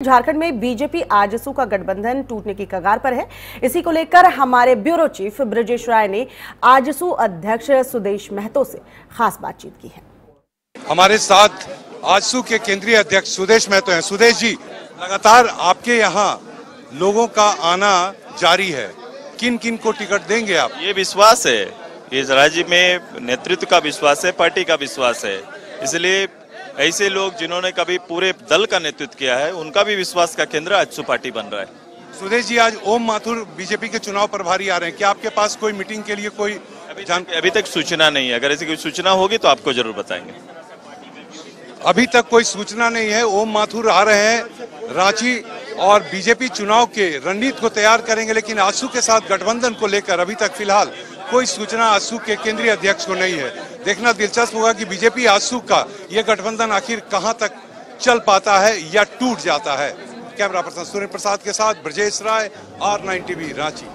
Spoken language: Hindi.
झारखंड में बीजेपी आजसू का गठबंधन टूटने की कगार पर है। इसी को लेकर हमारे ब्यूरो चीफ ब्रजेश राय ने आजसू अध्यक्ष सुदेश महतो से खास बातचीत की है। हमारे साथ आजसू के केंद्रीय अध्यक्ष सुदेश महतो हैं। सुदेश जी लगातार आपके यहाँ लोगों का आना जारी है। किन किन को टिकट देंगे आप? ये विश्वास है इस राज्य में नेतृत्व का विश्वास है पार्टी का विश्वास है। इसलिए ऐसे लोग जिन्होंने कभी पूरे दल का नेतृत्व किया है उनका भी विश्वास का केंद्र आजसू पार्टी बन रहा है। सुदेश जी आज ओम माथुर बीजेपी के चुनाव प्रभारी आ रहे हैं। क्या आपके पास कोई मीटिंग के लिए कोई अभी जान तक अभी तक सूचना नहीं है। अगर ऐसी कोई सूचना होगी तो आपको ज़रूर बताएँगे। अभी तक कोई सूचना नहीं है। ओम माथुर आ रहे हैं। रांची और बीजेपी चुनाव के रणनीति को तैयार करेंगे लेकिन आँसू के साथ गठबंधन को लेकर अभी तक फ़िलहाल कोई सूचना आसू के केंद्रीय अध्यक्ष को नहीं है। देखना दिलचस्प होगा कि बीजेपी आजसू का यह गठबंधन आखिर कहाँ तक चल पाता है या टूट जाता है। कैमरा पर्सन सूर्य प्रसाद के साथ Brajesh Rai, R nine TV, Ranchi.